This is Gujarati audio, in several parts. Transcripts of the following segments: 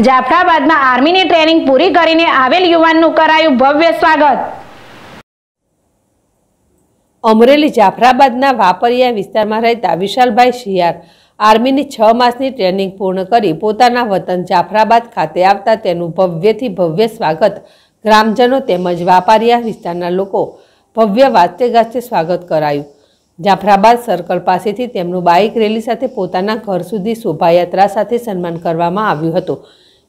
જાફરાબાદમાં આર્મીની ટ્રેનિંગ પૂરી કરીને આવેલ યુવાનનું કરાયું ભવ્ય સ્વાગત. અમરેલી જાફરાબાદના વાપરિયા વિસ્તારમાં રહેતા વિશાલભાઈ શિયાર આર્મીની છ માસની ટ્રેનિંગ પૂર્ણ કરી પોતાના વતન જાફરાબાદ ખાતે આવતા તેનું ભવ્યથી ભવ્ય સ્વાગત ગ્રામજનો તેમજ વાપારિયા વિસ્તારના લોકો ભવ્ય વાસ્તે ગાતે સ્વાગત કરાયું. જાફરાબાદ સર્કલ પાસેથી તેમનું બાઇક રેલી સાથે પોતાના ઘર સુધી શોભાયાત્રા સાથે સન્માન કરવામાં આવ્યું હતું,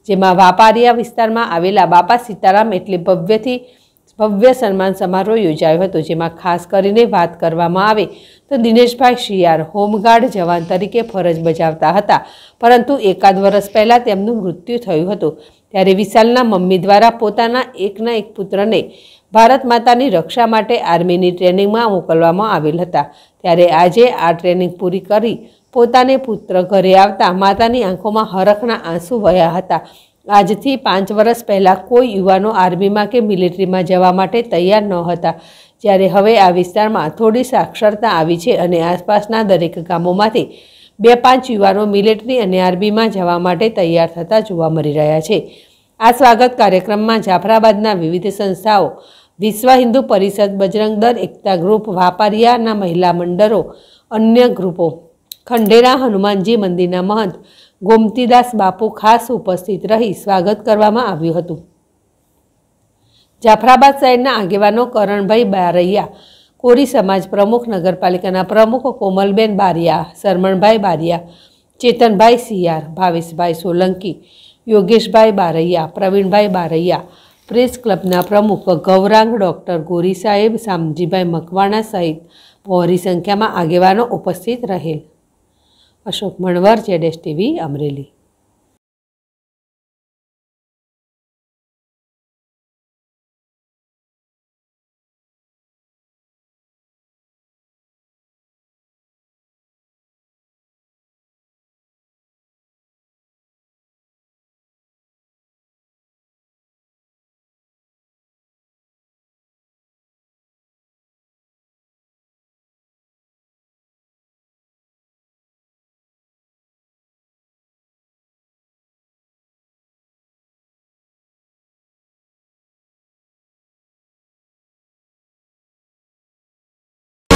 જેમાં વાપારિયા વિસ્તારમાં આવેલા બાપા સીતારામ એટલે ભવ્યથી ભવ્ય સન્માન સમારોહ યોજાયો હતો, જેમાં ખાસ કરીને વાત કરવામાં આવે તો દિનેશભાઈ શિયાર હોમગાર્ડ જવાન તરીકે ફરજ બજાવતા હતા. પરંતુ એકાદ વર્ષ પહેલાં તેમનું મૃત્યુ થયું હતું. ત્યારે વિશાલના મમ્મી દ્વારા પોતાના એકના એક પુત્રને ભારત માતાની રક્ષા માટે આર્મીની ટ્રેનિંગમાં મોકલવામાં આવેલ હતા. ત્યારે આજે આ ટ્રેનિંગ પૂરી કરી પોતાને પુત્ર ઘરે આવતા માતાની આંખોમાં હરખના આંસુ વહ્યા હતા. આજથી પાંચ વર્ષ પહેલાં કોઈ યુવાનો આર્મીમાં કે મિલિટરીમાં જવા માટે તૈયાર ન હતા જ્યારે હવે આ વિસ્તારમાં થોડી સાક્ષરતા આવી છે અને આસપાસના દરેક ગામોમાંથી બે પાંચ યુવાનો મિલિટરી અને આર્મીમાં જવા માટે તૈયાર થતા જોવા મળી રહ્યા છે. આ સ્વાગત કાર્યક્રમમાં જાફરાબાદના વિવિધ સંસ્થાઓ, વિશ્વ હિન્દુ પરિષદ બજરંગ દળ એકતા ગ્રુપ, વાપારિયાના મહિલા મંડળો, અન્ય ગ્રુપો ખંડેરા હનુમાનજી મંદિરના મહંત ગોમતીદાસ બાપુ ખાસ ઉપસ્થિત રહી સ્વાગત કરવામાં આવ્યું હતું. જાફરાબાદ શહેરના આગેવાનો કરણભાઈ બારૈયા, કોરી સમાજ પ્રમુખ, નગરપાલિકાના પ્રમુખ કોમલબેન બારિયા, શરમણભાઈ બારિયા, ચેતનભાઈ સિયાર ભાવેશભાઈ સોલંકી, યોગેશભાઈ બારૈયા, પ્રવીણભાઈ બારૈયા, પ્રેસ ક્લબના પ્રમુખ ગૌરાંગ ડૉક્ટર ગોરી સાહેબ, શામજીભાઈ મકવાણા સહિત બહોળી સંખ્યામાં આગેવાનો ઉપસ્થિત રહેલ. અશોક મણવર જેડેશ ટીવી અમરેલી.